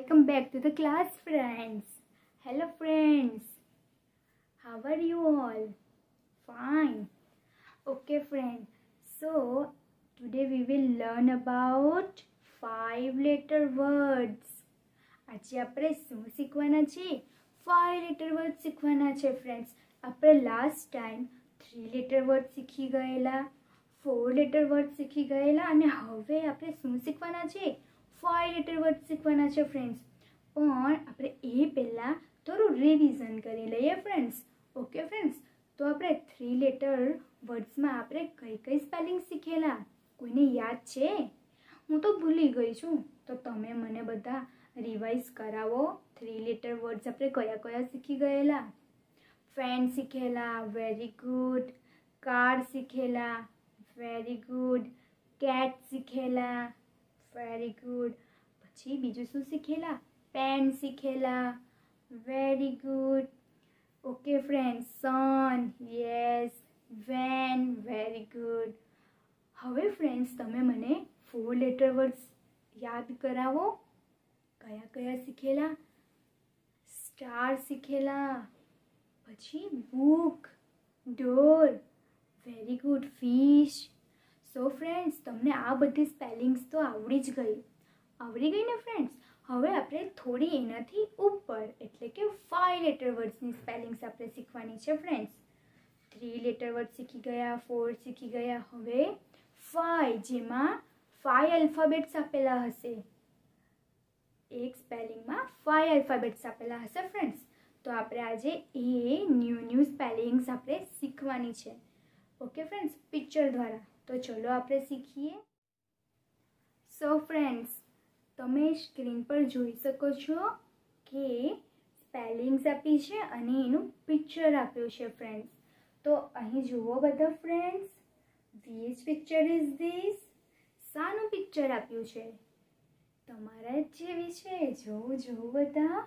Welcome back to the class, friends. Hello, friends. How are you all? Fine. Okay, friend. So, today we will learn about five letter words. આજે આપણે શું શીખવાના છે five letter word શીખવાના છે friends આપણે last time three letter word શીખી ગયેલા ફોર લેટર વર્ડ શીખી ગયેલા અને હવે આપણે શું શીખવાના છે ફાઈવ લેટર વર્ડ શીખવાના છે ફ્રેન્ડ્સ પણ આપણે એ પહેલાં થોડું રિવિઝન કરી લઈએ ફ્રેન્ડ્સ ઓકે ફ્રેન્ડ્સ તો આપણે થ્રી લેટર વર્ડ્સમાં આપણે કઈ કઈ સ્પેલિંગ શીખેલા? કોઈને યાદ છે? હું તો ભૂલી ગઈ છું. તો તમે મને બધા રિવાઇઝ કરાવો. થ્રી લેટર વર્ડ્સ આપણે કયા કયા શીખી ગયેલા? ફેન શીખેલા વેરી ગુડ કાર શીખેલા વેરી ગુડ કેટ શીખેલા વેરી ગુડ પછી બીજું શું શીખેલા pen શીખેલા very good okay friend sun yes van very good હવે ફ્રેન્ડ્સ તમે મને ફોર લેટર વર્ડ્સ યાદ કરાવો. કયા કયા શીખેલા સ્ટાર શીખેલા પછી book door very good fish so friends તમને આ બધી સ્પેલિંગ્સ તો આવડી જ ગઈ. આવડી ગઈ ને ફ્રેન્ડ્સ હવે આપણે થોડી એનાથી ઉપર, એટલે કે ફાઈવ લેટર વર્ડ્સની સ્પેલિંગ્સ આપણે શીખવાની છે ફ્રેન્ડ્સ થ્રી લેટર વર્ડ શીખી ગયા ફોર શીખી ગયા. હવે ફાઈવ જેમાં ફાઈવ આલ્ફાબેટ્સ આપેલા હશે. એક સ્પેલિંગમાં ફાઈવ આલ્ફાબેટ્સ આપેલા હશે ફ્રેન્ડ્સ તો આપણે આજે એ ન્યૂ ન્યૂ સ્પેલિંગ્સ આપણે શીખવાની છે. ઓકે ફ્રેન્ડ્સ પિક્ચર દ્વારા. તો ચલો આપણે શીખીએ. સો ફ્રેન્ડ્સ તમે સ્ક્રીન પર જોઈ શકો છો કે સ્પેલિંગ્સ આપી છે અને એનું પિક્ચર આપ્યું છે ફ્રેન્ડ્સ તો અહીં જુઓ બધા friends which picture is this શાનું picture આપ્યું છે? તમારા જેવી છે? જોવું જોવું બધા.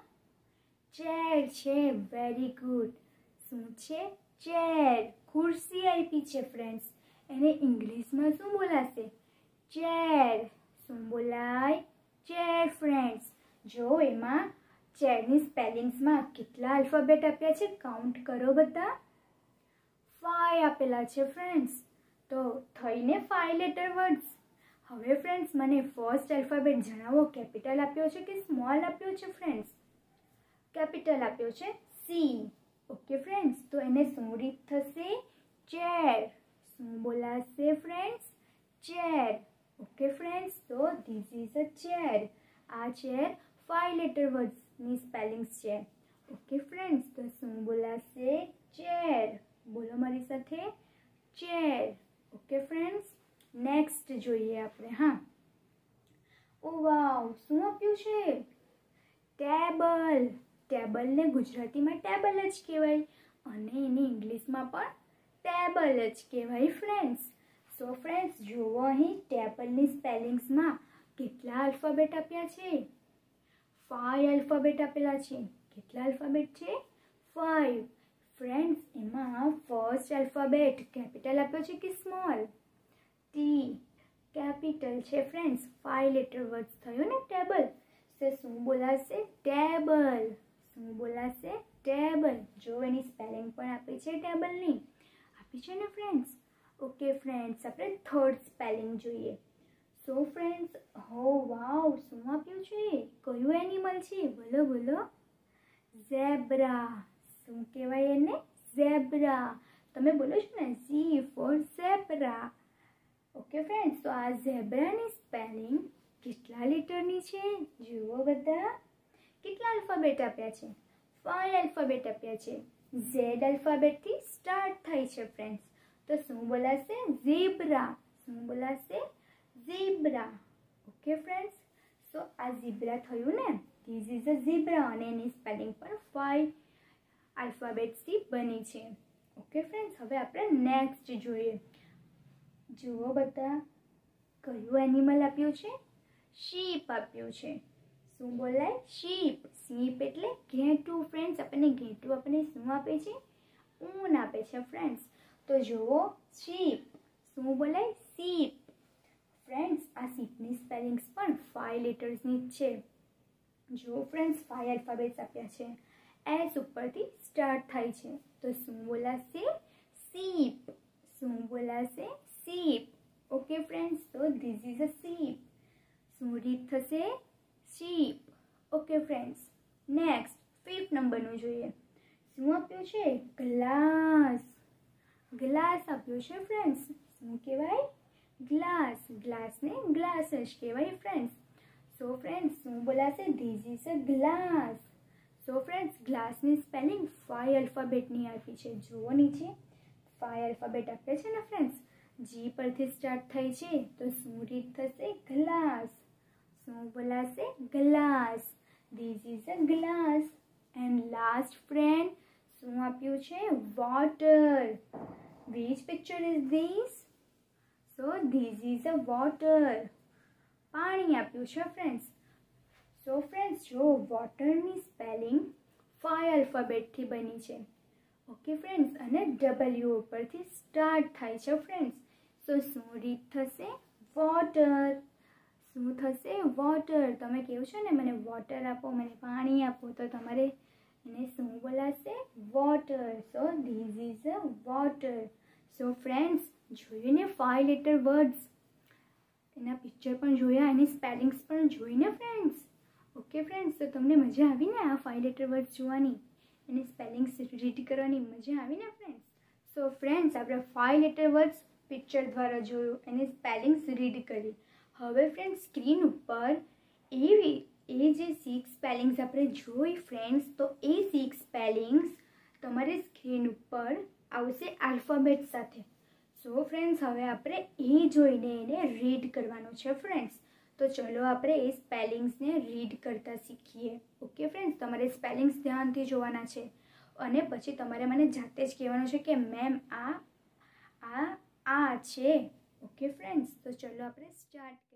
ચેર છે વેરી ગુડ શું છે? ચેર ખુરશી આપી છે ફ્રેન્ડ્સ એને ઇંગ્લિશમાં શું બોલાશે ચેર શું બોલાય ચેર ફ્રેન્ડ્સ જો એમાં ચેરની સ્પેલિંગ્સમાં કેટલા આલ્ફાબેટ આપ્યા છે કાઉન્ટ કરો બધા ફાઈ આપેલા છે ફ્રેન્ડ્સ તો થઈને ફાઈવ લેટર વર્ડ્સ હવે ફ્રેન્ડ્સ મને ફર્સ્ટ આલ્ફાબેટ જણાવો કેપિટલ આપ્યો છે કે સ્મોલ આપ્યો છે ફ્રેન્ડ્સ કેપિટલ આપ્યો છે સી ઓકે ફ્રેન્ડ્સ તો એને શું રીત થશે ચેર બોલાશે ફ્રેન્ડ્સ ચેર ઓકે ફ્રેન્ડ્સ તો ધીસ ઇઝ અ ચેર આ ચેર ફાઈવ લેટર વર્ડ્સની સ્પેલિંગ્સ છે. ઓકે ફ્રેન્ડ્સ તો શું બોલાશે? ચેર બોલો મારી સાથે. ચેર ઓકે ફ્રેન્ડ્સ નેક્સ્ટ જોઈએ આપણે, હા. ઓ, વાવ! શું આપ્યું છે? ટેબલ ટેબલને ગુજરાતીમાં ટેબલ જ કહેવાય. અને એને ઇંગ્લિશમાં પણ ટેબલ જ કહેવાય ફ્રેન્ડ્સ સો ફ્રેન્ડ્સ જુઓ અહીં ટેબલની સ્પેલિંગ્સમાં કેટલા આલ્ફાબેટ આપ્યા છે? ફાઈવ આલ્ફાબેટ આપેલા છે. કેટલા આલ્ફાબેટ છે? ફાઈવ ફ્રેન્ડ્સ એમાં ફર્સ્ટ આલ્ફાબેટ કેપિટલ આપ્યો છે કે સ્મોલ ટી કેપિટલ છે ફ્રેન્ડ્સ ફાઈવ લેટર વર્ડ્સ થયો ને ટેબલ? સે શું બોલાશે? ટેબલ. શું બોલાશે? ટેબલ. જો એની સ્પેલિંગ પણ આપી છે ટેબલની. આપી છે ને ફ્રેન્ડ્સ ઓકે ફ્રેન્ડ્સ આપણે થર્ડ સ્પેલિંગ જોઈએ. સો ફ્રેન્ડ્સ હો વાવ શું આપ્યું છે? કયું એનિમલ છે? બોલો બોલો. ઝેબ્રા શું કહેવાય એને? ઝેબ્રા તમે બોલો છો ને? Z for zebra okay friends તો આ ઝેબ્રાની સ્પેલિંગ કેટલા લેટરની છે? જુઓ બધા. કેટલા આલ્ફાબેટ આપ્યા છે? ફાઈવ આલ્ફાબેટ આપ્યા છે. ઝેડ આલ્ફાબેટથી સ્ટાર્ટ થાય છે ફ્રેન્ડ્સ તો શું બોલાશે? ઝીબ્રા. શું બોલાશે? ઝીબ્રા. ઓકે ફ્રેન્ડ્સ સો આ ઝીબ્રા થયું ને? ધીઝ ઇઝ અ ઝીબ્રા અને એની સ્પેલિંગ પણ ફાઈવ આલ્ફાબેટ્સથી બની છે. ઓકે ફ્રેન્ડ્સ હવે આપણે નેક્સ્ટ જોઈએ. જુઓ બધા, કયું એનિમલ આપ્યું છે? શીપ આપ્યું છે. શું બોલાય? શીપ શીપ એટલે ઘેટું ફ્રેન્ડ્સ આપણને ઘેટું આપણને શું આપે છે? ઊન આપે છે ફ્રેન્ડ્સ તો જુઓ શીપ શું બોલાય સીપ ફ્રેન્ડ્સ આ સીપની સ્પેલિંગ્સ પણ ફાઈવ લેટર્સની જ છે. જુઓ ફ્રેન્ડ્સ ફાઈવ આલ્ફાબેટ્સ આપ્યા છે. એસ ઉપરથી સ્ટાર્ટ થાય છે. તો શું બોલાશે? સીપ શું બોલાશે? સીપ ઓકે ફ્રેન્ડ્સ તો ધીસ ઇઝ અ સીપ શું રીત થશે? Sheep okay friends next fifth નંબરનું જોઈએ. શું આપ્યું છે? ગ્લાસ. ગ્લાસ આપ્યો છે ફ્રેન્ડ્સ શું કહેવાય? ગ્લાસ. ગ્લાસને ગ્લાસ જ કહેવાય ફ્રેન્ડ્સ સો ફ્રેન્ડ્સ શું બોલાશે? This is a glass so friends ગ્લાસની spelling five અલ્ફાબેટની આપી છે. જુઓ નીચે. ફાઈ અલ્ફાબેટ આપે છે ને ફ્રેન્ડ્સ જી પરથી સ્ટાર્ટ થઈ છે, તો શું રીત થશે? ગ્લાસ શું બોલાશે? Glass this is a glass and last friend શું આપ્યું છે? Water which picture is this so this is a water પાણી આપ્યું છે ફ્રેન્ડ્સ સો ફ્રેન્ડ્સ જો વોટરની સ્પેલિંગ ફાઈવ આલ્ફાબેટથી બની છે. ઓકે ફ્રેન્ડ્સ અને ડબલ્યુ ઉપરથી સ્ટાર્ટ થાય છે ફ્રેન્ડ્સ સો શું રીત થશે? વોટર શું થશે? વોટર તમે કેવું છો ને, મને વોટર આપો, મને પાણી આપો, તો તમારે એને શું બોલાશે water so this is a water so friends જોયું ને ફાઈવ લેટર વર્ડ્સ એના પિક્ચર પણ જોયા, એની સ્પેલિંગ્સ પણ જોઈને ફ્રેન્ડ્સ ઓકે ફ્રેન્ડ્સ તો તમને મજા આવી ને આ ફાઈવ લેટર વર્ડ્સ જોવાની? એની સ્પેલિંગ્સ રીડ કરવાની મજા આવી ને ફ્રેન્ડ્સ સો ફ્રેન્ડ્સ આપણે ફાઈવ લેટર વર્ડ્સ પિક્ચર દ્વારા જોયું. એની સ્પેલિંગ્સ રીડ કરી. હવે ફ્રેન્ડ્સ સ્ક્રીન ઉપર એવી એ જે સિક્સ સ્પેલિંગ્સ આપણે જોઈ ફ્રેન્ડ્સ તો એ સિક્સ સ્પેલિંગ્સ તમારી સ્ક્રીન ઉપર આવશે આલ્ફાબેટ સાથે. સો ફ્રેન્ડ્સ હવે આપણે એ જોઈને એને રીડ કરવાનું છે ફ્રેન્ડ્સ તો ચલો આપણે એ સ્પેલિંગ્સને રીડ કરતા શીખીએ. ઓકે ફ્રેન્ડ્સ તમારે સ્પેલિંગ્સ ધ્યાનથી જોવાના છે. અને પછી તમારે મને જાતે જ કહેવાનું છે કે મેમ આ આ આ છે. ઓકે ફ્રેન્ડ્સ તો ચલો આપણે સ્ટાર્ટ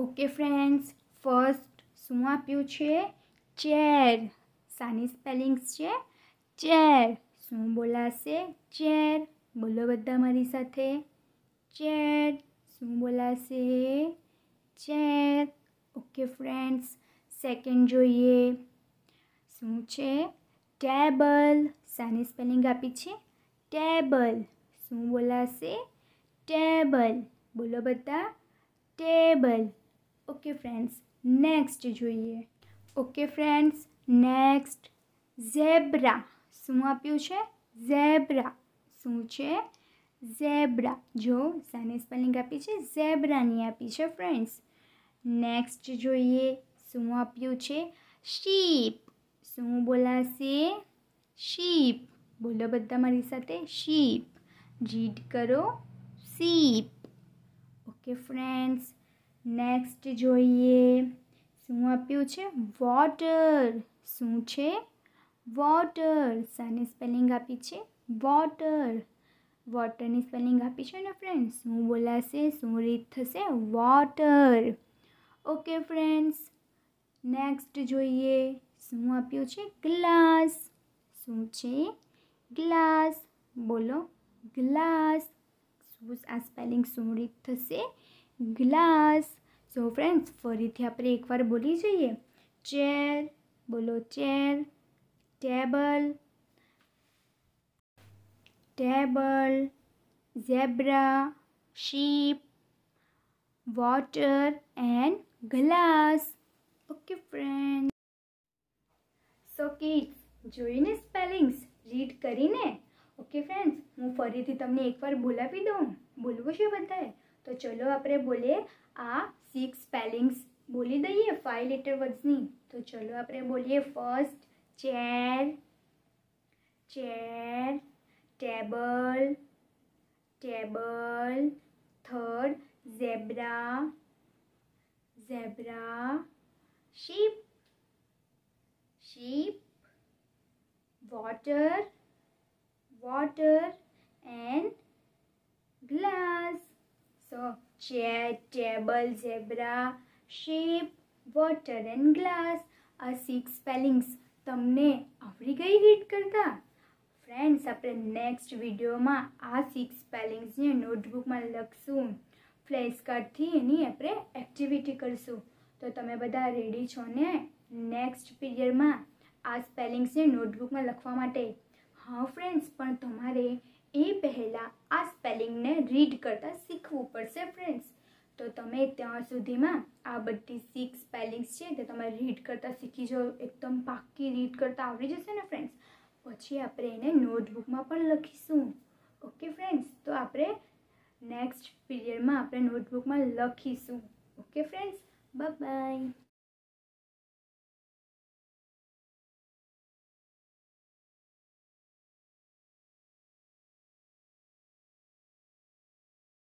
ઓકે ફ્રેન્ડ્સ ફર્સ્ટ શું આપ્યું છે ચેર સાની સ્પેલિંગ્સ છે ચેર શું બોલાશે ચેર બોલો બધા મારી સાથે ચેર શું બોલાશે ચેર ઓકે ફ્રેન્ડ્સ સેકન્ડ જોઈએ શું છે ટેબલ સાની સ્પેલિંગ આપી છે ટેબલ શું બોલાશે ટેબલ બોલો બધા ટેબલ ઓકે ફ્રેન્ડ્સ નેક્સ્ટ જોઈએ ઓકે ફ્રેન્ડ્સ નેક્સ્ટ ઝેબ્રા શું આપ્યું છે ઝેબ્રા શું છે ઝેબ્રા જો સાની સ્પેલિંગ આપી છે ઝેબ્રાની આપી છે ફ્રેન્ડ્સ નેક્સ્ટ જોઈએ શું આપ્યું છે શીપ શું બોલાશે શીપ બોલો બધા મારી સાથે શીપ રીડ કરો સીપ ઓકે ફ્રેન્ડ્સ નેક્સ્ટ જોઈએ, શું આપ્યું છે? વોટર શું છે? વોટર સાની સ્પેલિંગ આપી છે? વોટર વોટરની સ્પેલિંગ આપી છે ને ફ્રેન્ડ્સ શું બોલાશે? શું રીત થશે? વોટર ઓકે ફ્રેન્ડ્સ નેક્સ્ટ જોઈએ, શું આપ્યું છે? ગ્લાસ શું છે? ગ્લાસ બોલો ગ્લાસ શું આ સ્પેલિંગ શું રીત થશે? ગ્લાસ સો ફ્રેન્ડ્સ ફરીથી આપણે એકવાર બોલી જઈએ ચેર બોલો chair table table, zebra, sheep, water and glass. Okay friends. So kids, જોઈને સ્પેલિંગ્સ રીડ કરીને। ઓકે ફ્રેન્ડ્સ હું ફરીથી તમને એકવાર બોલાવી દઉં। બોલવું છે બધાએ? તો ચલો આપણે બોલીએ આ સિક્સ સ્પેલિંગ્સ બોલી દઈએ ફાઈવ લેટર વર્ડ્સની તો ચલો આપણે બોલીએ first chair chair table table third zebra zebra sheep sheep water water and glass chair table, zebra, sheep, water and glass, આ સિક્સ સ્પેલિંગ્સ તમને આવડી ગઈ રીડ કરતા? ફ્રેન્ડ્સ આપણે નેક્સ્ટ વિડીયોમાં આ સિક્સ સ્પેલિંગ્સને નોટબુકમાં લખશું. ફ્લેશ કાર્ડથી એની આપણે એક્ટિવિટી કરીશું. તો તમે બધા રેડી છો ને? નેક્સ્ટ પીરિયડમાં આ સ્પેલિંગ્સને નોટબુકમાં લખવા માટે. હા ફ્રેન્ડ્સ પણ તમારે એ પહેલાં આ સ્પેલિંગને રીડ કરતાં શીખવું પડશે ફ્રેન્ડ્સ તો તમે ત્યાં સુધીમાં આ બધી સિક્સ સ્પેલિંગ્સ છે તે તમે રીડ કરતાં શીખી જાઓ, એકદમ પાક્કી રીડ કરતાં આવડી જશે ને ફ્રેન્ડ્સ પછી આપણે એને નોટબુકમાં પણ લખીશું. ઓકે ફ્રેન્ડ્સ તો આપણે નેક્સ્ટ પીરિયડમાં આપણે નોટબુકમાં લખીશું. Okay friends by